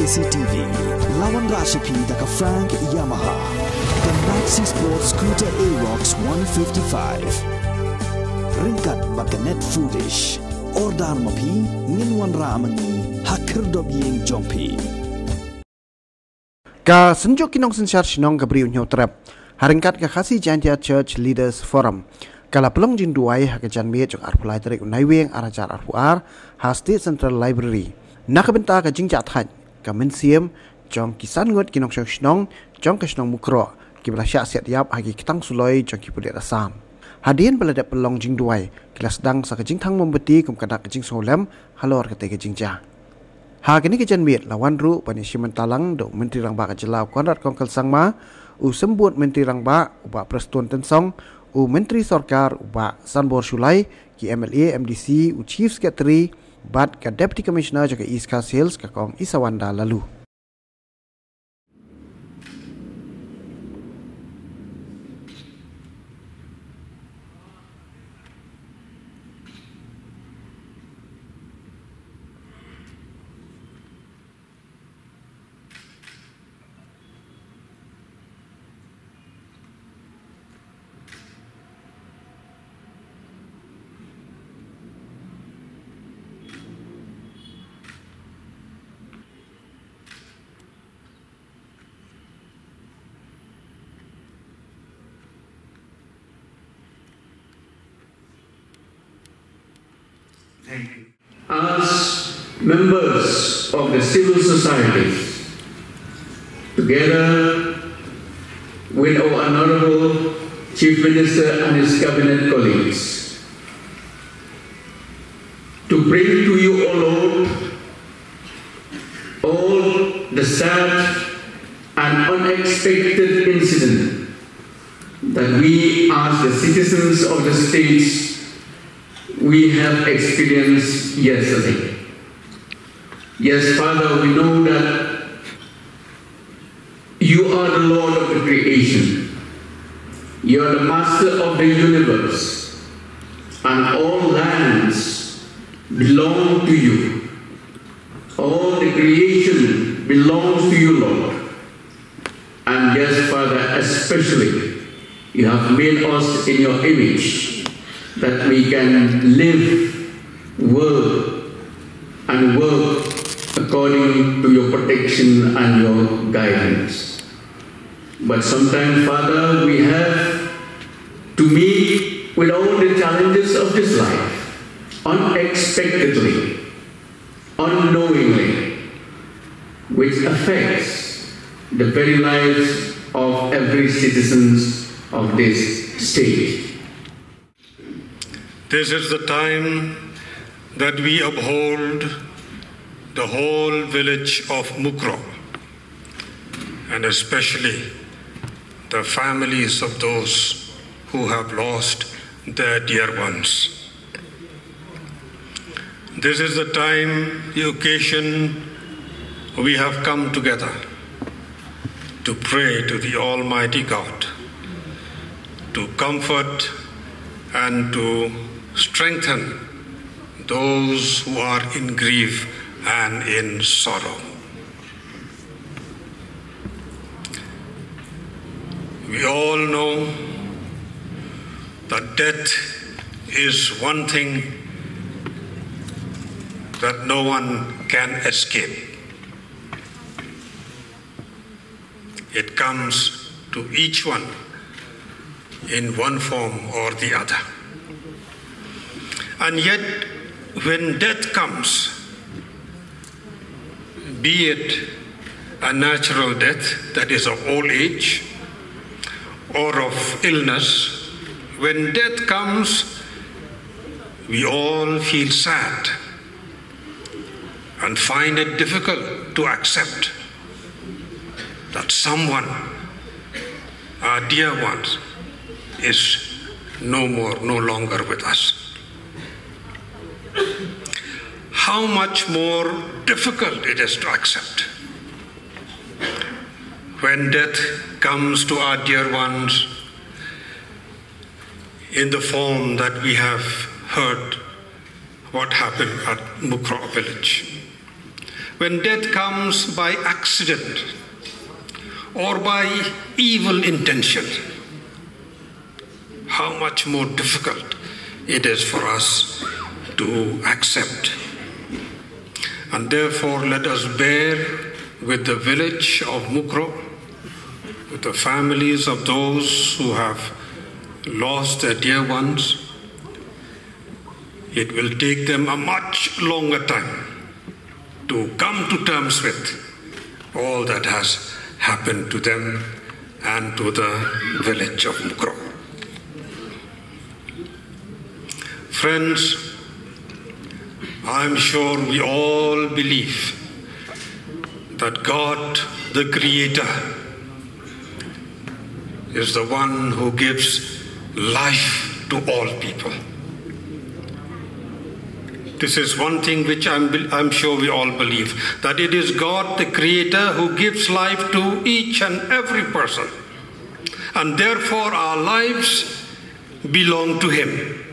KCTV lawan Rashipi daka Frank Yamaha the Maxi Sports Scooter Aerox 155 ringkat bakanet foolish ordan mapi nginwan ramani hakir dob ying jongpi Ka senjo kinong sensyar sinong gabriu nyo. Haringkat ka kasi jantia Church Leaders Forum. Kala pelong jin duai ha kejan mie jok arpulai tarik unai weng arajar arpuar ha State Central Library. Nak kamen siem chong kisan ngot kinong Chong shnong chong ka mukro ki bla syak siat yap hagi suloi chong ki pulit asam hadian bala dak pelong jing duai kelas sedang sa kajing thang membeti kum kada kajing solem halor kata kajing ja ha kini kajan miet lawan ru pani shimen talang do menteri rangba ka jelau konrad kongkel sangma u sembut menteri rangba uba prestun tensong u menteri sorkar uba sanbor sulai ki MLA MDC u chief secretary bat ka Deputy Commissioner jaga East Coast Hills ka kong Isawanda lalu. As members of the civil society, together with our Honorable Chief Minister and his cabinet colleagues, to bring to you, O Lord, all the sad and unexpected incident that we as the citizens of the states we have experienced yesterday. Yes, Father, we know that you are the Lord of the creation. You are the master of the universe. And all lands belong to you. All the creation belongs to you, Lord. And yes, Father, especially, you have made us in your image that we can live, work, and work according to your protection and your guidance. But sometimes, Father, we have to meet with all the challenges of this life unexpectedly, unknowingly, which affects the very lives of every citizens of this state. This is the time that we uphold the whole village of Mukro and especially the families of those who have lost their dear ones. This is the time, the occasion we have come together to pray to the Almighty God, to comfort and to strengthen those who are in grief and in sorrow. We all know that death is one thing that no one can escape. It comes to each one in one form or the other. And yet, when death comes, be it a natural death that is of old age or of illness, when death comes, we all feel sad and find it difficult to accept that someone, our dear ones, is no more, no longer with us. How much more difficult it is to accept when death comes to our dear ones in the form that we have heard what happened at Mukro village. when death comes by accident or by evil intention, how much more difficult it is for us to accept. And therefore, let us bear with the village of Mukro, with the families of those who have lost their dear ones. It will take them a much longer time to come to terms with all that has happened to them and to the village of Mukro. Friends, I'm sure we all believe that God, the Creator, is the one who gives life to all people. This is one thing which I'm, I'm sure we all believe that it is God, the Creator, who gives life to each and every person. And therefore, our lives belong to Him.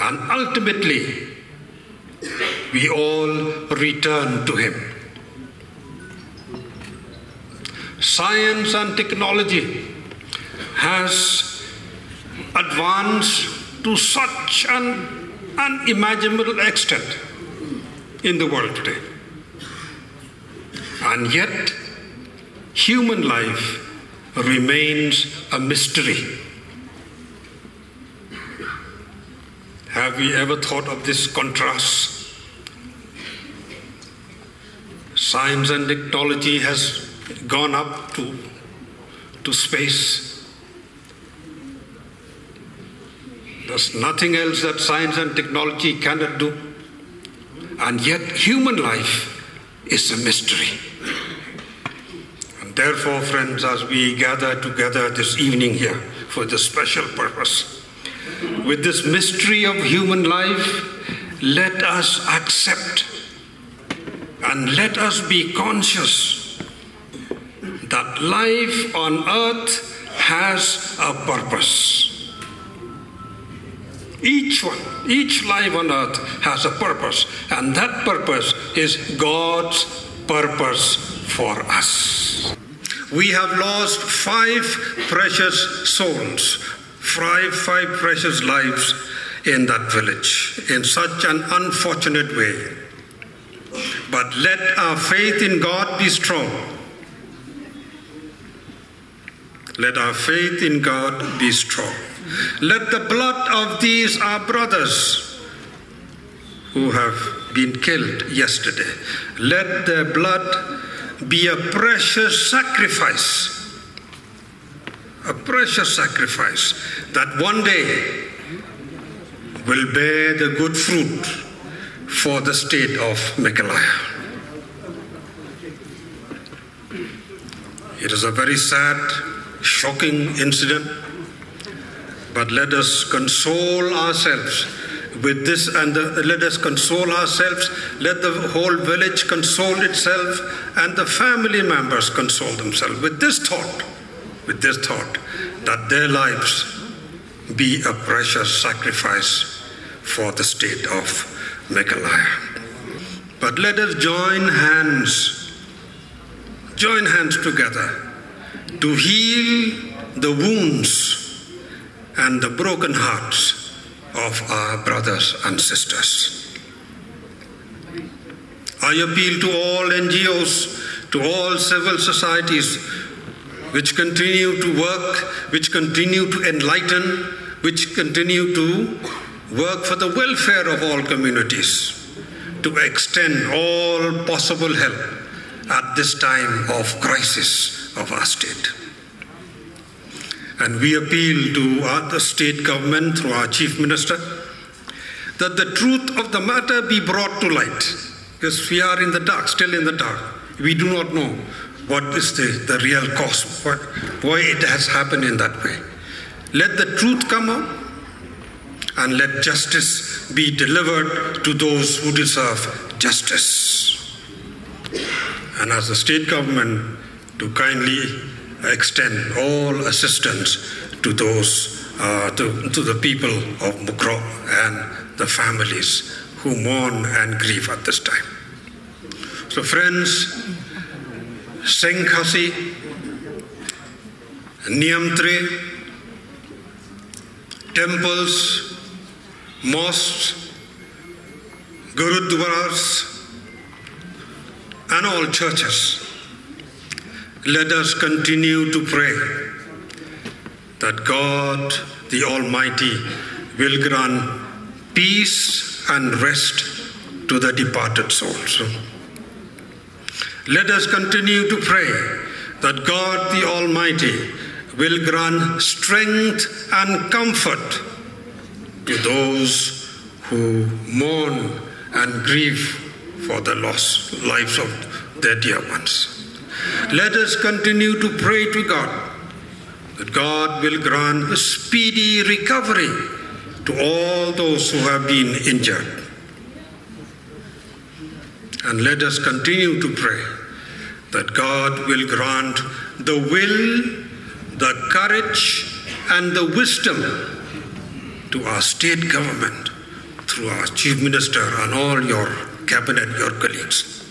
And ultimately, we all return to Him. Science and technology has advanced to such an unimaginable extent in the world today. And yet, human life remains a mystery. Have we ever thought of this contrast? Science and technology has gone up to, to space. There's nothing else that science and technology cannot do. And yet, human life is a mystery. And therefore, friends, as we gather together this evening here for this special purpose, with this mystery of human life, let us accept and let us be conscious that life on earth has a purpose. Each one, each life on earth has a purpose, and that purpose is God's purpose for us. We have lost five precious souls, five, five precious lives in that village in such an unfortunate way. But let our faith in God be strong. Let our faith in God be strong. Let the blood of these our brothers who have been killed yesterday, let their blood be a precious sacrifice. A precious sacrifice that one day will bear the good fruit for the state of Meghalaya. It is a very sad, shocking incident, but let us console ourselves with this and the, let us console ourselves. Let the whole village console itself and the family members console themselves with this thought, with this thought that their lives be a precious sacrifice for the state of Meghalaya. But let us join hands, join hands together to heal the wounds and the broken hearts of our brothers and sisters. I appeal to all NGOs, to all civil societies which continue to work, which continue to enlighten, which continue to work for the welfare of all communities, to extend all possible help at this time of crisis of our state. And we appeal to our, the state government through our chief minister that the truth of the matter be brought to light. Because we are in the dark, still in the dark. We do not know what is the, the real cause, why it has happened in that way. Let the truth come out and let justice be delivered to those who deserve justice. And as the state government, to kindly extend all assistance to those, uh, to, to the people of Mukro and the families who mourn and grieve at this time. So, friends, Seng Khasi, Niamtre, temples, mosques, gurudwaras, and all churches. Let us continue to pray that God the Almighty will grant peace and rest to the departed souls. Let us continue to pray that God the Almighty will grant strength and comfort to those who mourn and grieve for the lost lives of their dear ones. Let us continue to pray to God that God will grant a speedy recovery to all those who have been injured. And let us continue to pray that God will grant the will, the courage, and the wisdom to our state government through our chief minister and all your cabinet, your colleagues.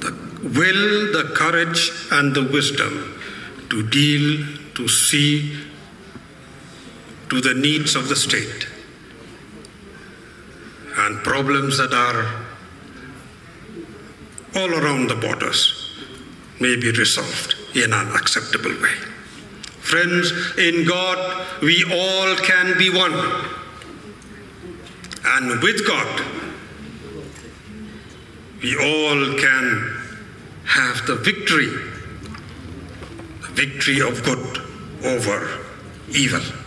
The will, the courage, and the wisdom to deal, to see to the needs of the state and problems that are all around the borders may be resolved in an acceptable way. Friends, in God we all can be one. And with God, we all can have the victory, the victory of good over evil.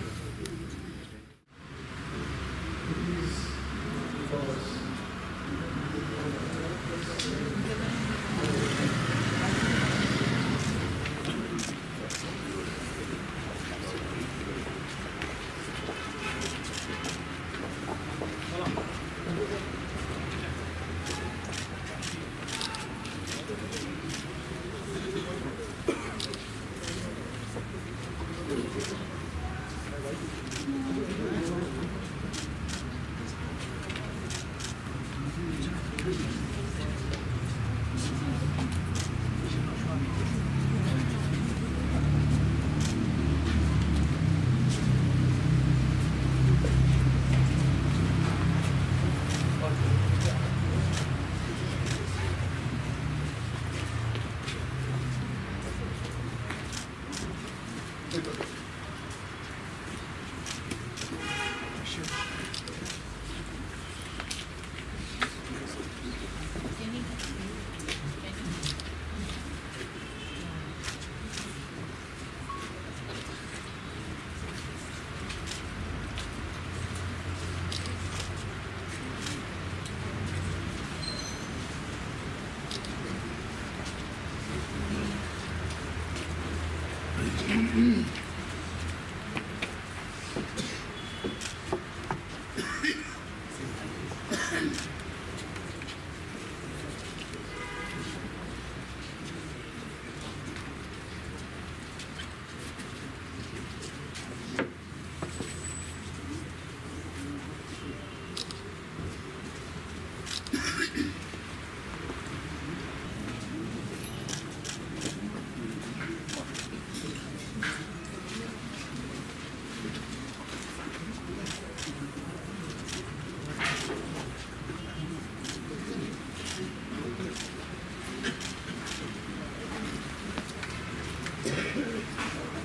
ハハハハ!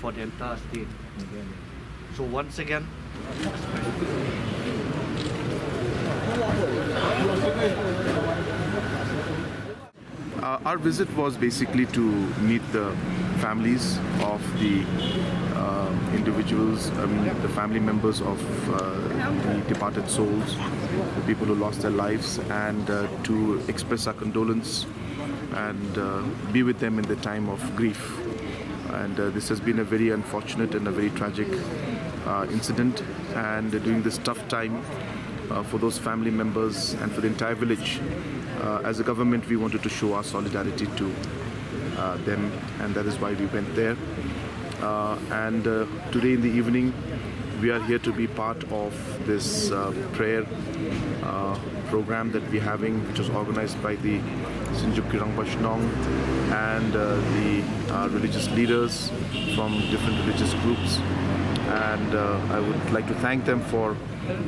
for the entire state. So once again, Uh, our visit was basically to meet the families of the uh, individuals, I mean, the family members of uh, the departed souls, the people who lost their lives, and uh, to express our condolence and uh, be with them in the time of grief. And uh, this has been a very unfortunate and a very tragic uh, incident. And during this tough time, uh, for those family members and for the entire village. As a government, we wanted to show our solidarity to them, and that is why we went there. And today in the evening, we are here to be part of this uh, prayer uh, program that we're having, which was organized by the Synjuk Ki Rangbah Shnong and uh, the uh, religious leaders from different religious groups. And uh, I would like to thank them for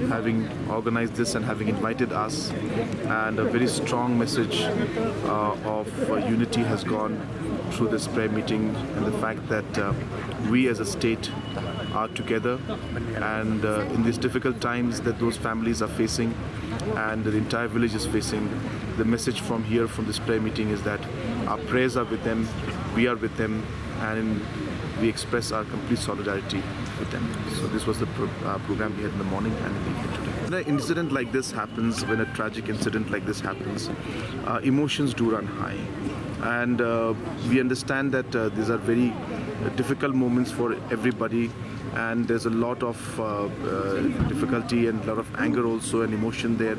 having organized this and having invited us. And a very strong message uh, of unity has gone through this prayer meeting, and the fact that uh, we as a state are together, and uh, in these difficult times that those families are facing, and the entire village is facing, the message from here, from this prayer meeting, is that our prayers are with them, we are with them, and we express our complete solidarity with them. So this was the pro- uh, program we had in the morning and in the evening today. When an incident like this happens, when a tragic incident like this happens, uh, emotions do run high. And uh, we understand that uh, these are very difficult moments for everybody. And there's a lot of uh, difficulty and a lot of anger also and emotion there.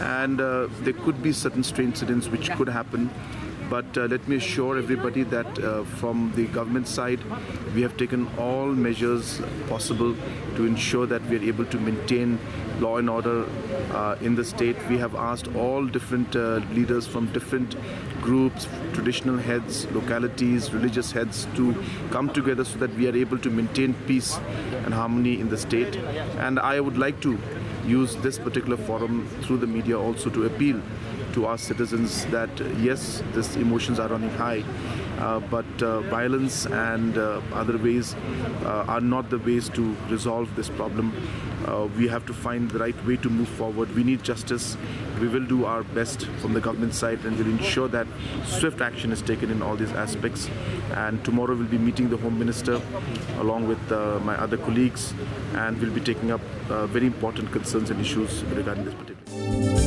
And uh, there could be certain stray incidents which could happen but uh, let me assure everybody that uh, from the government side, we have taken all measures possible to ensure that we are able to maintain law and order uh, in the state. We have asked all different uh, leaders from different groups, traditional heads, localities, religious heads to come together so that we are able to maintain peace and harmony in the state. And I would like to use this particular forum through the media also to appeal to our citizens that yes, these emotions are running high, uh, but uh, violence and uh, other ways uh, are not the ways to resolve this problem. Uh, we have to find the right way to move forward. We need justice. We will do our best from the government side and will ensure that swift action is taken in all these aspects. And tomorrow we'll be meeting the Home Minister along with my other colleagues and we'll be taking up very important concerns and issues regarding this particular.